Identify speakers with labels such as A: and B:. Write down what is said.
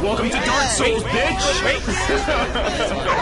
A: Welcome to Dark Souls, bitch!